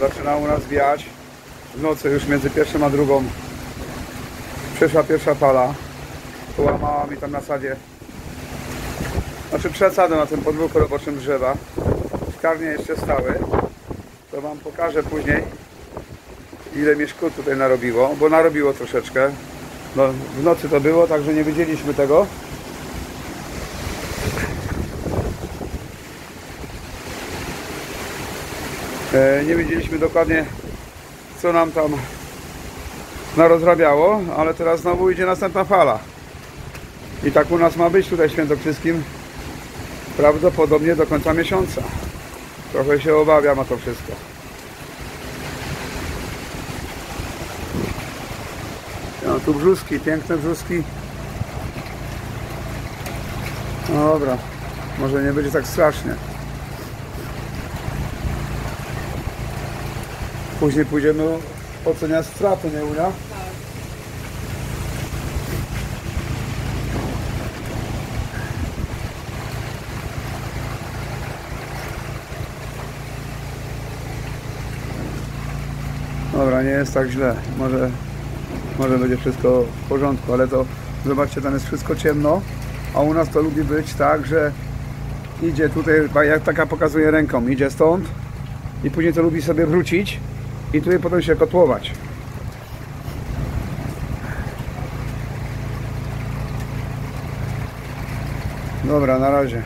zaczyna u nas wiać. W nocy już między pierwszą a drugą przyszła pierwsza fala. Połamała mi tam na sadzie. Znaczy przesadę na tym podwórku roboczym drzewa. Szkarnie jeszcze stały. To wam pokażę później ile mi szkód tutaj narobiło, bo narobiło troszeczkę. No, w nocy to było, także nie widzieliśmy tego. Nie wiedzieliśmy dokładnie co nam tam narozrabiało, ale teraz znowu idzie następna fala. I tak u nas ma być tutaj Świętokrzyskim prawdopodobnie do końca miesiąca. Trochę się obawiam o to wszystko. No tu brzuski, piękne brzuski. No dobra, może nie będzie tak strasznie. Później pójdziemy oceniać straty, nie Unia? Dobra, nie jest tak źle. Może, może będzie wszystko w porządku, ale to zobaczcie, tam jest wszystko ciemno, a u nas to lubi być tak, że idzie tutaj, jak taka pokazuje ręką, idzie stąd i później to lubi sobie wrócić i tutaj potem się kotłować. Dobra, na razie.